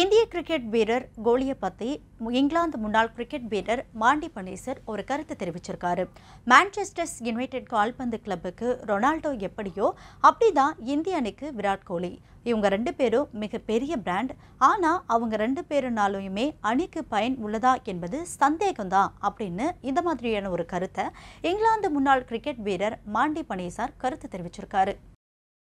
இந்திய கிரிக்கெட் வீரர் கோலியை பற்றி இங்கிலாந்து முன்னாள் கிரிக்கெட் வீரர் மாண்டி பனீசர் ஒரு கருத்து தெரிவிச்சிருக்காரு. மான்செஸ்டர்ஸ் யுனைடெட் கால்பந்து கிளப்புக்கு ரொனால்டோ எப்படியோ அப்படிதான் இந்திய அணிக்கு விராட் கோலி. இவங்க ரெண்டு பேரும் மிகப்பெரிய பிராண்ட். ஆனால் அவங்க ரெண்டு பேருனாலுமே அணிக்கு பயன் உள்ளதா என்பது சந்தேகம்தான் அப்படின்னு இந்த மாதிரியான ஒரு கருத்தை இங்கிலாந்து முன்னாள் கிரிக்கெட் வீரர் மாண்டி பனீசார் கருத்து தெரிவிச்சிருக்காரு.